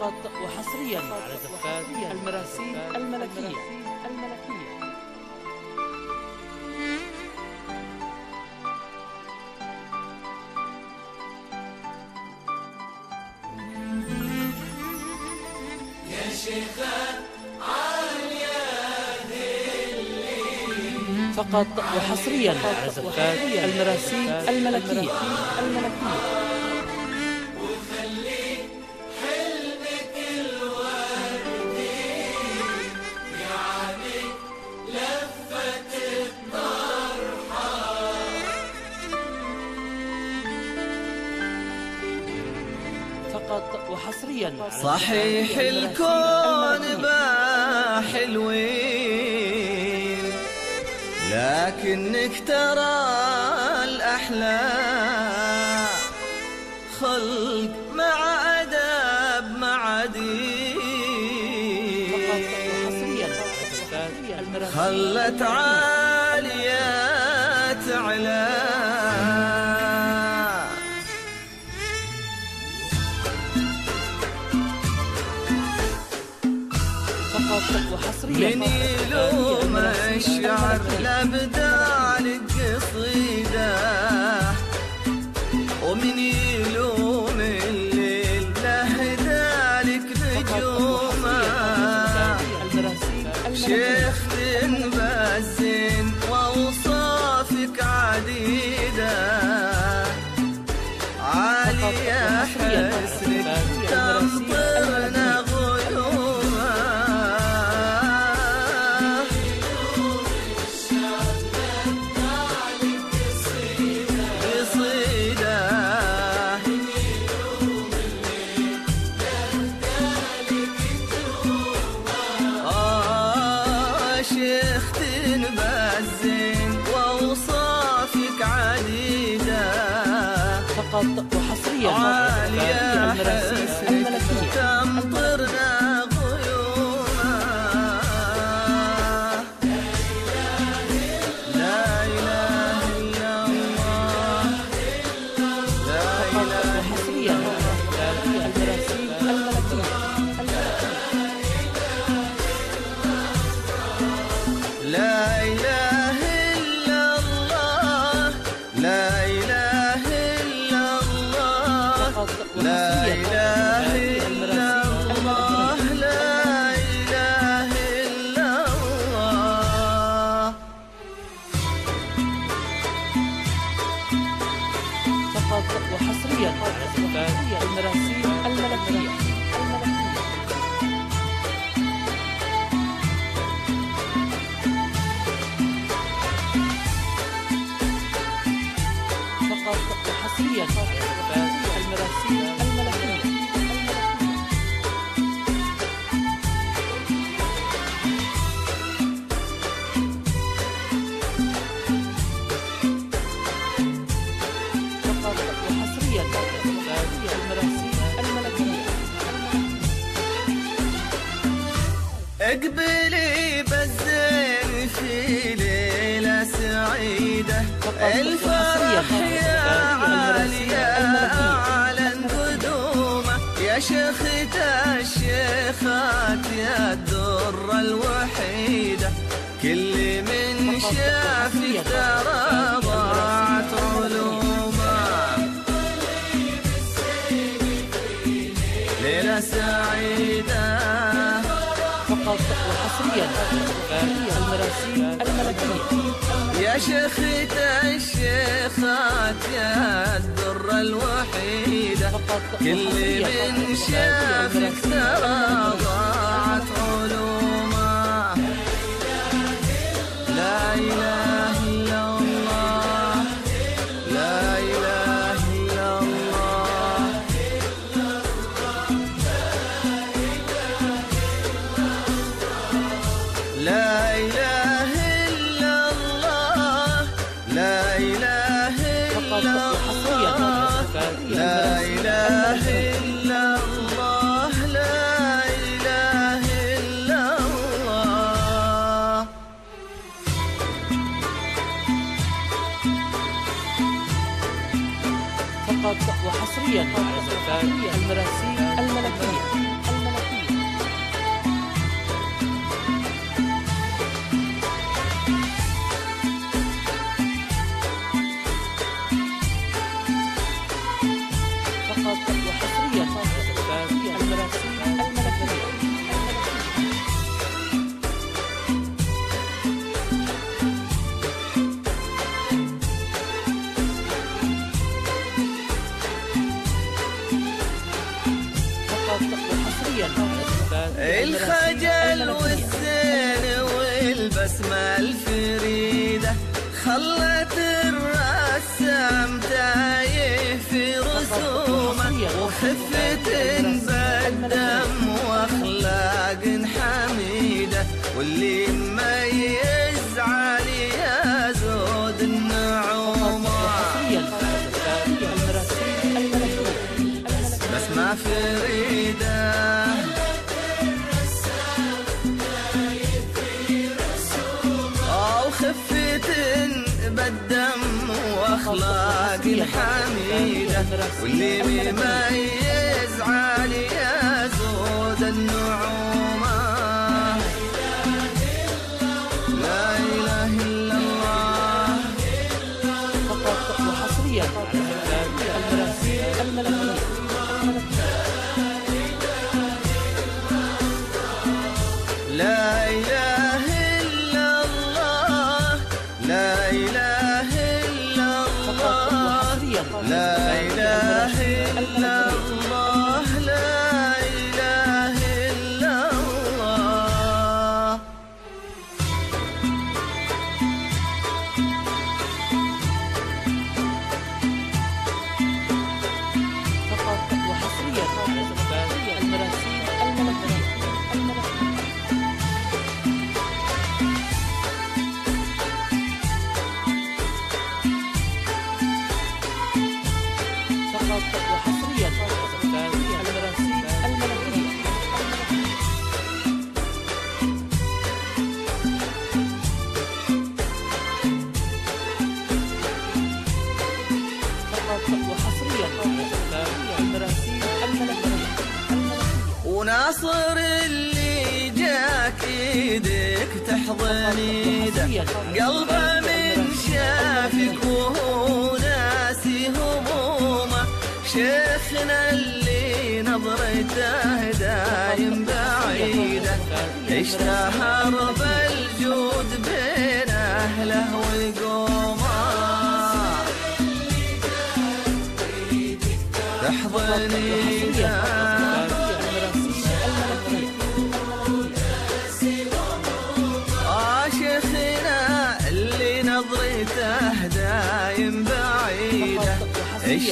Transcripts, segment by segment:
فقط وحصريا على زفات المراسيل الملكية. الملكية فقط وحصريا على زفات المراسيل الملكية الملكية. فقط وحصريا صحيح زفات الكون المراسيل بحلوين لكنك ترى الأحلام. خلق مع أدب مع دين. خلت عالية من يلوم الشعر لابدال وحصريا عالية. زفات المراسيل الملكية. الملكية الفرح يا عالية أعلن قدومه يا شيخة الشيخات يا الدرة الوحيدة كل من شافك ترى يا الشيخات يا الدرة الوحيدة. كل من شافك ترى ضاعت علومه. لا إله الخجل والزين والبسمة الفريدة خلت الرسام تايه في رسومة وخفة بالدم وأخلاق حميدة واللي وأخلاق الحميدة واللي مميز علي يا زود النعومة. لا لا إله إلا الله لا إله إلا الله. فقط وحصريا وناصر اللي جاك إيدك تحضن قلبه من شافك وهو ناسي همومه. شيخنا اللي نظرته دايم بعيده. اشتهر بالجود بين أهله وقومه تحضن إيده.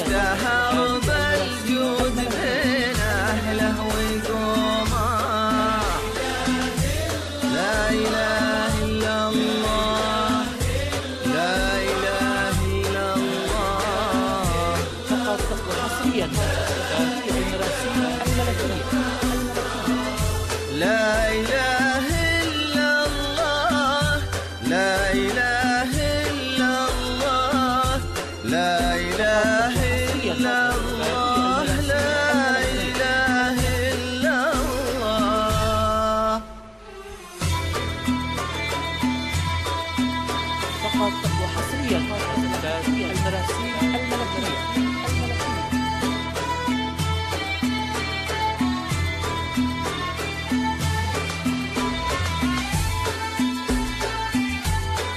اشتهر فقط وحصريا المراسيل الملكية.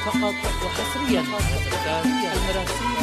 فقط وحصريا المراسيل